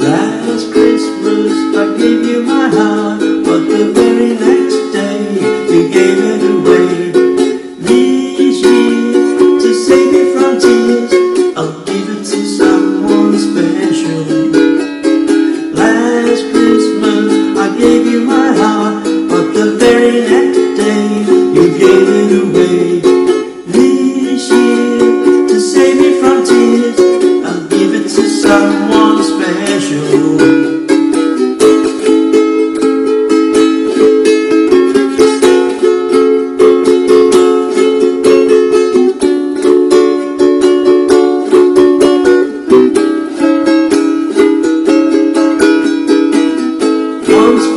Last Christmas I gave you my heart, but the very next day you gave it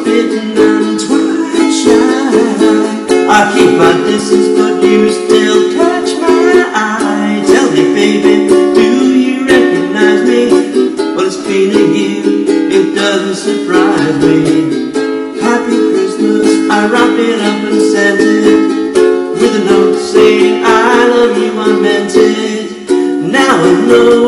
bitten and twice shy. I keep my distance, but you still catch my eye. Tell me, baby, do you recognize me? Well, it's been a year, it doesn't surprise me. Happy Christmas, I wrap it up and send it with a note saying I love you, I meant it. Now I know.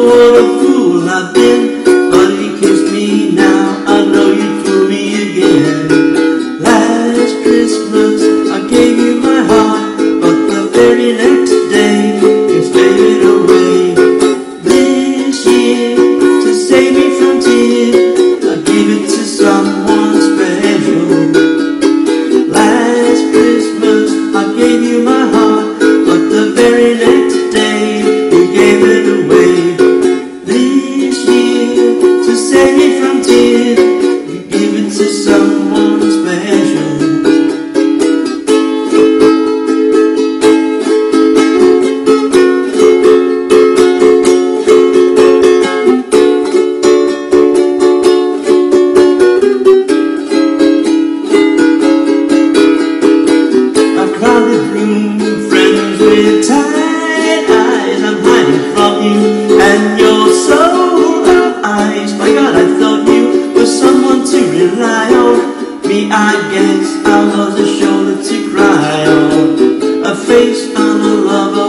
Friends with tired eyes I'm hiding from you. And your soul of eyes My God, I thought you were someone to rely on. Me, I guess I was a shoulder to cry on. A face on a lover